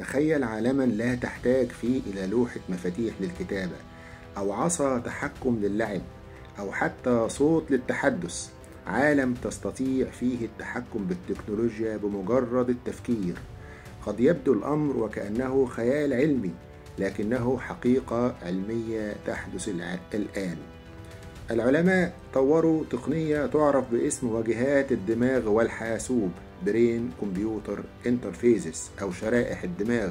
تخيل عالما لا تحتاج فيه إلى لوحة مفاتيح للكتابة أو عصا تحكم للعب أو حتى صوت للتحدث. عالم تستطيع فيه التحكم بالتكنولوجيا بمجرد التفكير. قد يبدو الأمر وكأنه خيال علمي لكنه حقيقة علمية تحدث الآن. العلماء طوروا تقنية تعرف باسم واجهات الدماغ والحاسوب. Brain computer interfaces أو شرائح الدماغ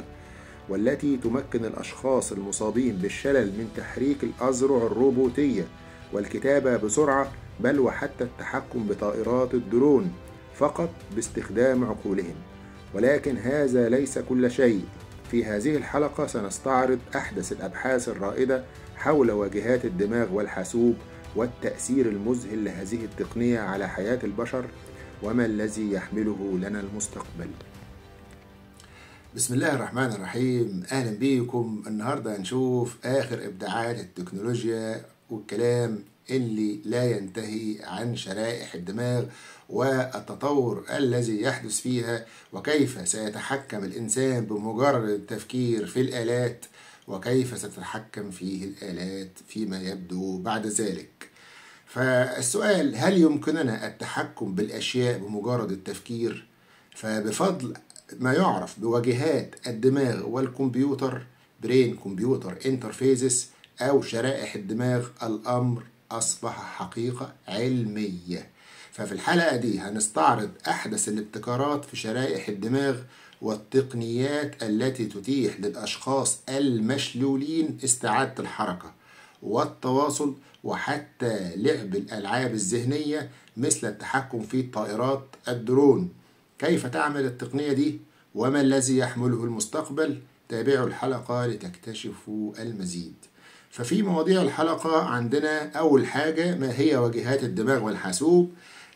والتي تمكن الأشخاص المصابين بالشلل من تحريك الأذرع الروبوتية والكتابة بسرعة بل وحتى التحكم بطائرات الدرون فقط باستخدام عقولهم. ولكن هذا ليس كل شيء. في هذه الحلقة سنستعرض أحدث الأبحاث الرائدة حول واجهات الدماغ والحاسوب والتأثير المذهل لهذه التقنية على حياة البشر وما الذي يحمله لنا المستقبل؟ بسم الله الرحمن الرحيم. أهلا بيكم. النهاردة هنشوف آخر إبداعات التكنولوجيا والكلام اللي لا ينتهي عن شرائح الدماغ والتطور الذي يحدث فيها وكيف سيتحكم الإنسان بمجرد التفكير في الآلات وكيف ستتحكم فيه الآلات فيما يبدو بعد ذلك. فالسؤال هل يمكننا التحكم بالأشياء بمجرد التفكير؟ فبفضل ما يعرف بواجهات الدماغ والكمبيوتر brain computer interfaces أو شرائح الدماغ الأمر أصبح حقيقة علمية ففي الحلقة دي هنستعرض أحدث الابتكارات في شرائح الدماغ والتقنيات التي تتيح للأشخاص المشلولين استعادة الحركة والتواصل وحتى لعب الألعاب الذهنية مثل التحكم في طائرات الدرون. كيف تعمل التقنية دي؟ وما الذي يحمله المستقبل؟ تابعوا الحلقة لتكتشفوا المزيد. ففي مواضيع الحلقة عندنا أول حاجة ما هي واجهات الدماغ والحاسوب؟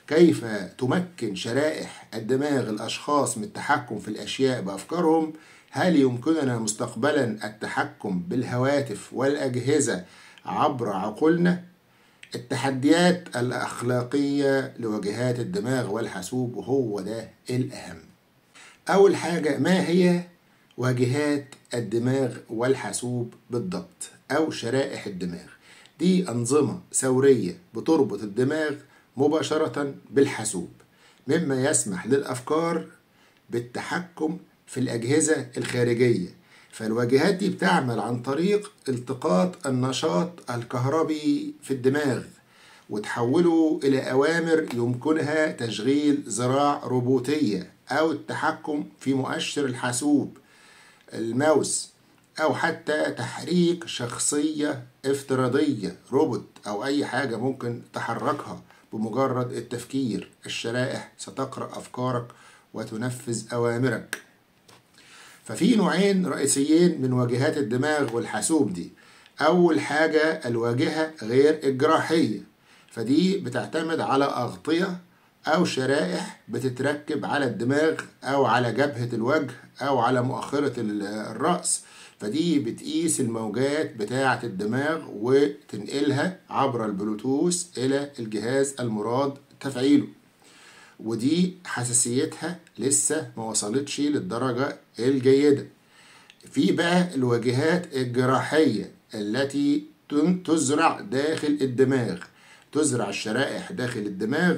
كيف تمكن شرائح الدماغ الأشخاص من التحكم في الأشياء بأفكارهم؟ هل يمكننا مستقبلا التحكم بالهواتف والأجهزة؟ عبر عقولنا التحديات الأخلاقية لواجهات الدماغ والحاسوب وهو ده الأهم. أول حاجة ما هي واجهات الدماغ والحاسوب بالضبط أو شرائح الدماغ؟ دي أنظمة ثورية بتربط الدماغ مباشرة بالحاسوب مما يسمح للأفكار بالتحكم في الأجهزة الخارجية. فالواجهات دي بتعمل عن طريق التقاط النشاط الكهربي في الدماغ وتحوله إلى أوامر يمكنها تشغيل ذراع روبوتية أو التحكم في مؤشر الحاسوب الماوس أو حتى تحريك شخصية افتراضية روبوت أو أي حاجة ممكن تحركها بمجرد التفكير. الشرائح ستقرأ أفكارك وتنفذ أوامرك. ففي نوعين رئيسيين من واجهات الدماغ والحاسوب دي. أول حاجة الواجهة غير الجراحية فدي بتعتمد على أغطية أو شرائح بتتركب على الدماغ أو على جبهة الوجه أو على مؤخرة الرأس فدي بتقيس الموجات بتاعة الدماغ وتنقلها عبر البلوتوث إلى الجهاز المراد تفعيله. ودي حساسيتها لسه ما وصلتش للدرجة الجيدة. في بقى الواجهات الجراحية التي تزرع داخل الدماغ. تزرع الشرائح داخل الدماغ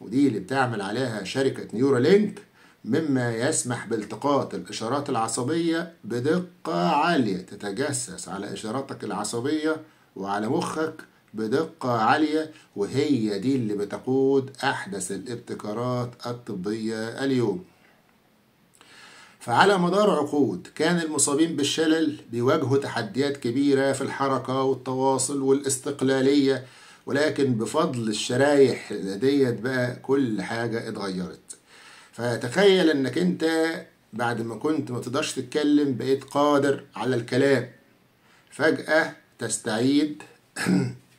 ودي اللي بتعمل عليها شركة نيورالينك مما يسمح بالتقاط الإشارات العصبية بدقة عالية. تتجسس على إشاراتك العصبية وعلى مخك بدقة عالية وهي دي اللي بتقود أحدث الابتكارات الطبية اليوم. فعلى مدار عقود كان المصابين بالشلل بيواجهوا تحديات كبيرة في الحركة والتواصل والاستقلالية ولكن بفضل الشرايح ديت بقى كل حاجة اتغيرت. فتخيل إنك أنت بعد ما كنت ما تقدرش تتكلم بقيت قادر على الكلام. فجأة تستعيد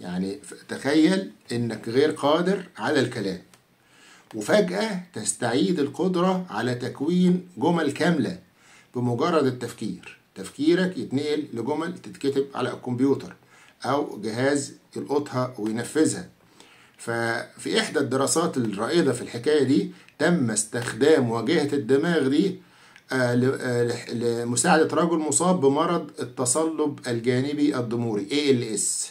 يعني تخيل إنك غير قادر على الكلام. وفجأة تستعيد القدرة على تكوين جمل كاملة بمجرد التفكير. تفكيرك يتنقل لجمل تتكتب على الكمبيوتر أو جهاز يلقطها وينفذها. ففي إحدى الدراسات الرائدة في الحكاية دي تم استخدام واجهة الدماغ دي آه، آه، لمساعدة رجل مصاب بمرض التصلب الجانبي الضموري ALS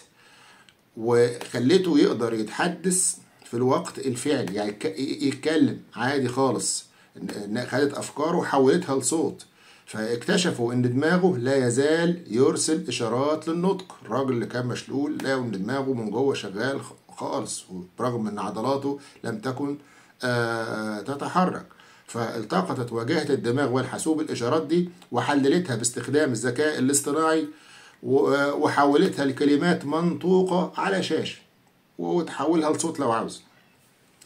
وخليته يقدر يتحدث في الوقت الفعلي يعني يتكلم عادي خالص خدت أفكاره وحولتها لصوت. فاكتشفوا إن دماغه لا يزال يرسل إشارات للنطق. الراجل اللي كان مشلول لقوا إن دماغه من جوه شغال خالص برغم إن عضلاته لم تكن آه، تتحرك. فالتقطت واجهة الدماغ والحاسوب الإشارات دي وحللتها باستخدام الذكاء الاصطناعي وحولتها لكلمات منطوقة على شاشة وتحولها لصوت لو عاوز.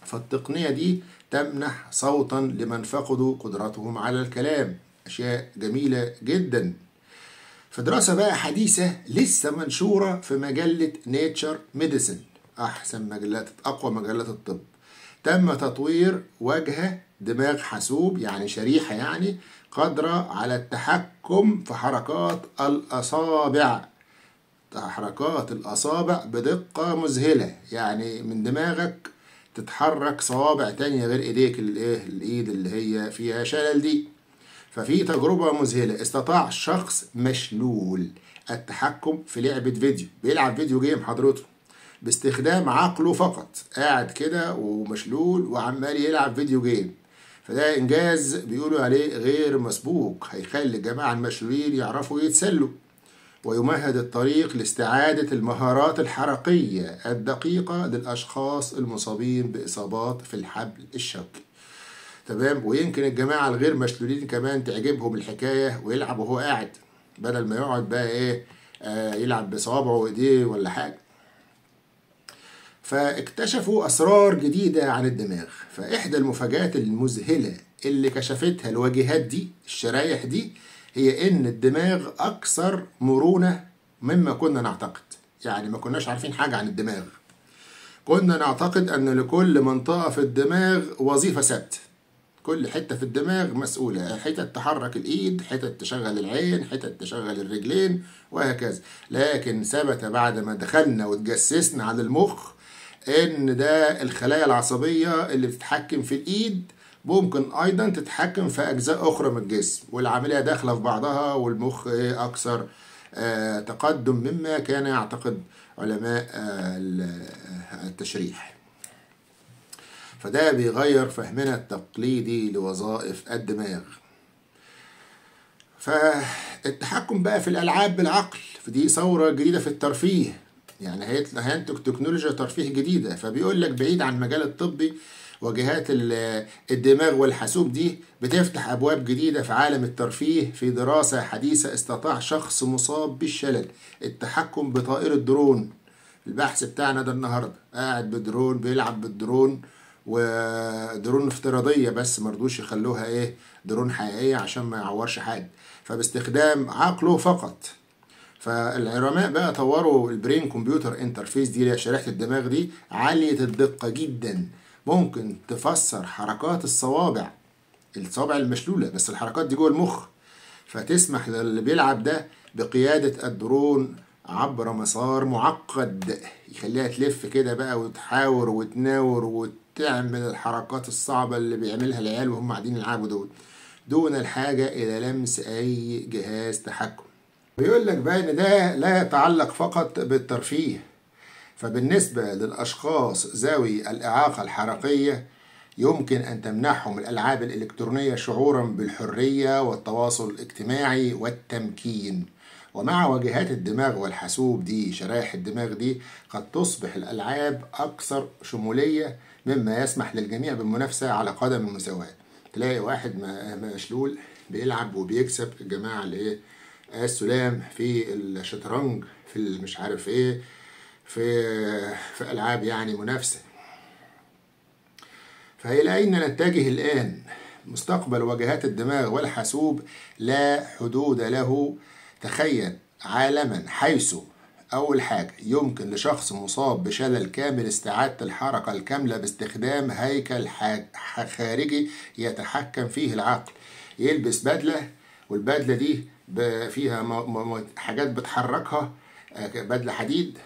فالتقنية دي تمنح صوتا لمن فقدوا قدرتهم على الكلام. أشياء جميلة جدا. في دراسة بقى حديثة لسه منشورة في مجلة Nature Medicine أحسن مجلات أقوى مجلات الطب. تم تطوير واجهة دماغ حاسوب يعني شريحة يعني قادرة على التحكم في حركات الأصابع. حركات الأصابع بدقة مذهلة. يعني من دماغك تتحرك صوابع تانية غير إيديك الايه الإيد اللي هي فيها شلل دي. ففي تجربة مذهلة. استطاع شخص مشلول التحكم في لعبة فيديو. بيلعب video game حضرته. باستخدام عقله فقط. قاعد كده ومشلول وعمال يلعب video game. فده إنجاز بيقولوا عليه غير مسبوق هيخلي الجماعة المشلولين يعرفوا يتسلوا. ويمهد الطريق لاستعادة المهارات الحركية الدقيقة للأشخاص المصابين بإصابات في الحبل الشوكي تمام؟ ويمكن الجماعة الغير مشلولين كمان تعجبهم الحكاية ويلعب وهو قاعد بدل ما يقعد بقى إيه آه يلعب بصوابعه وإيديه ولا حاجة. فاكتشفوا أسرار جديدة عن الدماغ. فإحدى المفاجآت المذهلة اللي كشفتها الواجهات دي الشرايح دي هي إن الدماغ أكثر مرونة مما كنا نعتقد. يعني ما كناش عارفين حاجة عن الدماغ. كنا نعتقد أن لكل منطقة في الدماغ وظيفة ثابتة. كل حتة في الدماغ مسؤولة. حتت تحرك الإيد حتت تشغل العين حتت تشغل الرجلين وهكذا. لكن ثبت بعد ما دخلنا وتجسسنا على المخ إن ده الخلايا العصبية اللي بتتحكم في الإيد ممكن أيضا تتحكم في أجزاء أخرى من الجسم والعملية داخلة في بعضها والمخ أكثر آه تقدم مما كان يعتقد علماء آه التشريح. فده بيغير فهمنا التقليدي لوظائف الدماغ. فالتحكم بقى في الألعاب بالعقل فدي ثورة جديدة في الترفيه. يعني هينتج تكنولوجيا ترفيه جديدة فبيقول لك بعيد عن المجال الطبي واجهات الدماغ والحاسوب دي بتفتح أبواب جديدة في عالم الترفيه في دراسة حديثة استطاع شخص مصاب بالشلل التحكم بطائره درون البحث بتاعنا ده النهارده قاعد بدرون بيلعب بالدرون ودرون افتراضية بس مرضوش يخلوها إيه درون حقيقية عشان ما يعورش حد. فباستخدام عقله فقط. فالعلماء بقى طوروا ال brain computer interface دي شريحة الدماغ دي عالية الدقة جدا. ممكن تفسر حركات الصوابع الصوابع المشلولة بس الحركات دي جوه المخ. فتسمح للي بيلعب ده بقيادة الدرون عبر مسار معقد يخليها تلف كده بقى وتحاور وتناور وت تعمل الحركات الصعبة اللي بيعملها العيال وهم قاعدين يلعبوا دول دون الحاجة إلى لمس أي جهاز تحكم. بيقول لك بقى إن ده لا يتعلق فقط بالترفيه فبالنسبة للأشخاص ذوي الإعاقة الحركية يمكن أن تمنحهم الألعاب الإلكترونية شعورا بالحرية والتواصل الاجتماعي والتمكين. ومع واجهات الدماغ والحاسوب دي شرايح الدماغ دي قد تصبح الألعاب أكثر شمولية مما يسمح للجميع بالمنافسة على قدم المساواة. تلاقي واحد مشلول بيلعب وبيكسب الجماعة اللي إيه السلام في الشطرنج في مش عارف إيه في في ألعاب يعني منافسة. فإلى أين نتجه الآن؟ مستقبل واجهات الدماغ والحاسوب لا حدود له. تخيل عالما حيث أول حاجة يمكن لشخص مصاب بشلل كامل استعادة الحركة الكاملة باستخدام هيكل خارجي يتحكم فيه العقل. يلبس بدلة والبدلة دي فيها حاجات بتحركها بدلة حديد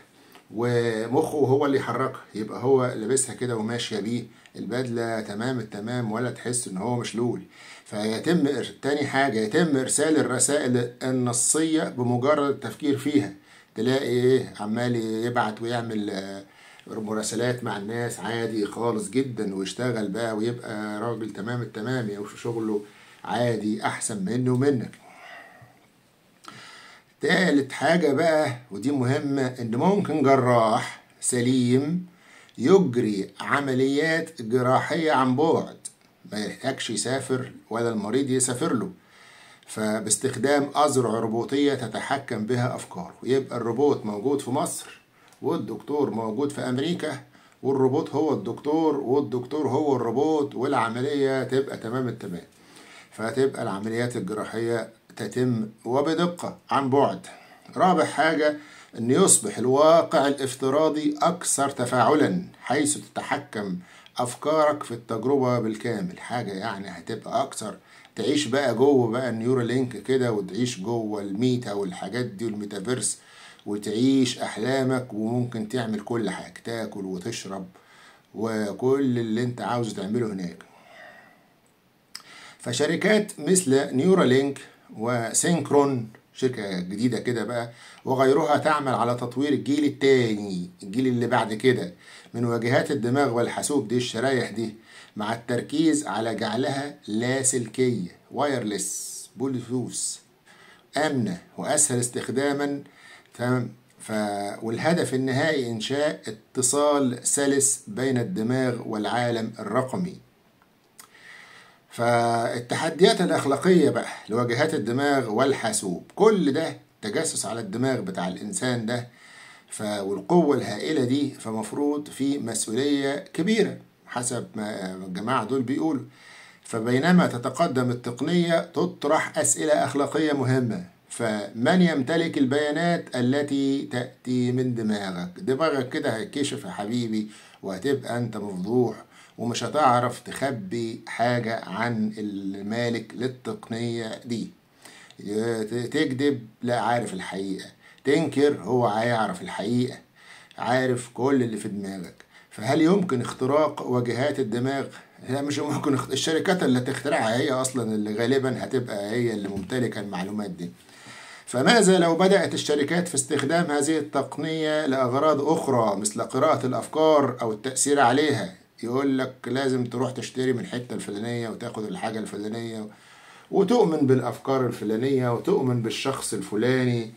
ومخه هو اللي يحركها يبقى هو لابسها كده وماشية بيه. البدلة تمام التمام ولا تحس إن هو مشلول. فيتم تاني حاجة يتم إرسال الرسائل النصية بمجرد التفكير فيها. تلاقي إيه عمال يبعت ويعمل مراسلات مع الناس عادي خالص جدا ويشتغل بقى ويبقى راجل تمام التمام في شغله عادي أحسن منه ومنك. تالت حاجة بقى ودي مهمة إن ممكن جراح سليم يجري عمليات جراحية عن بعد. ما يحتاجش يسافر ولا المريض يسافر له. فباستخدام أذرع ربوطية تتحكم بها أفكاره. يبقى الروبوت موجود في مصر والدكتور موجود في أمريكا والروبوت هو الدكتور والدكتور هو الروبوت والعملية تبقى تمام التمام. فتبقى العمليات الجراحية تتم وبدقة عن بعد. رابع حاجة أن يصبح الواقع الافتراضي أكثر تفاعلا حيث تتحكم أفكارك في التجربة بالكامل. حاجة يعني هتبقى أكثر تعيش بقى جوه بقى ال Neuralink كده وتعيش جوه ال Meta والحاجات دي والميتافيرس وتعيش أحلامك وممكن تعمل كل حاجة تاكل وتشرب وكل اللي أنت عاوز تعمله هناك. فشركات مثل Neuralink و Synchron شركة جديدة كده بقى وغيرها تعمل على تطوير الجيل التاني الجيل اللي بعد كده من واجهات الدماغ والحاسوب دي الشرايح دي مع التركيز على جعلها لاسلكية wireless Bluetooth آمنة وأسهل استخداما. تمام ف... والهدف النهائي إنشاء اتصال سلس بين الدماغ والعالم الرقمي. فالتحديات الأخلاقية بقى لواجهات الدماغ والحاسوب كل ده تجسس على الدماغ بتاع الإنسان ده. والقوة الهائلة دي فمفروض في مسؤولية كبيرة حسب ما الجماعة دول بيقولوا فبينما تتقدم التقنية تطرح أسئلة أخلاقية مهمة فمن يمتلك البيانات التي تأتي من دماغك دماغك كده هيتكشف يا حبيبي وهتبقى أنت مفضوح ومش هتعرف تخبي حاجة عن المالك للتقنية دي. تكذب لا عارف الحقيقة. تنكر هو هيعرف الحقيقة. عارف كل اللي في دماغك. فهل يمكن اختراق واجهات الدماغ؟ لا مش ممكن الشركات اللي تخترعها هي أصلا اللي غالبا هتبقى هي اللي ممتلكة المعلومات دي. فماذا لو بدأت الشركات في استخدام هذه التقنية لأغراض أخرى مثل قراءة الأفكار أو التأثير عليها؟ يقول لك لازم تروح تشتري من الحتة الفلانية وتاخد الحاجة الفلانية وتؤمن بالأفكار الفلانية وتؤمن بالشخص الفلاني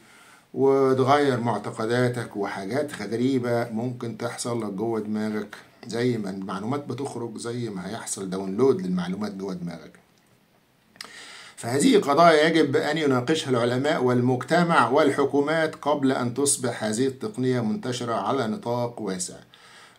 وتغير معتقداتك وحاجات غريبة ممكن تحصل لك جوه دماغك زي ما المعلومات بتخرج زي ما هيحصل داونلود للمعلومات جوه دماغك. فهذه قضايا يجب أن يناقشها العلماء والمجتمع والحكومات قبل أن تصبح هذه التقنية منتشرة على نطاق واسع.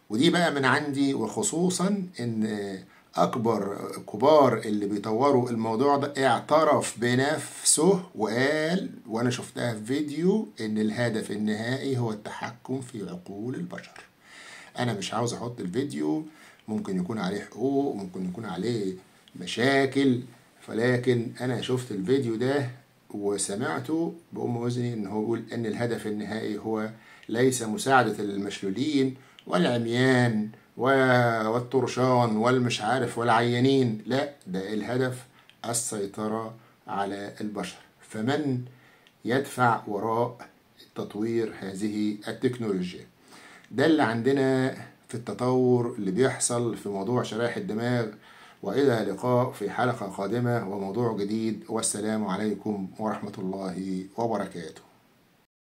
ودي بقى من عندي وخصوصا إن أكبر كبار اللي بيطوروا الموضوع ده اعترف بنفسه وقال وأنا شفتها في فيديو إن الهدف النهائي هو التحكم في عقول البشر. أنا مش عاوز أحط الفيديو ممكن يكون عليه حقوق ممكن يكون عليه مشاكل فلكن أنا شفت الفيديو ده وسمعته بأم وزني إن هو يقول إن الهدف النهائي هو ليس مساعدة المشلولين والعميان والطرشان والمش عارف والعيانين. لا ده الهدف السيطرة على البشر. فمن يدفع وراء تطوير هذه التكنولوجيا؟ ده اللي عندنا في التطور اللي بيحصل في موضوع شرائح الدماغ. وإلى لقاء في حلقة قادمة وموضوع جديد. والسلام عليكم ورحمة الله وبركاته.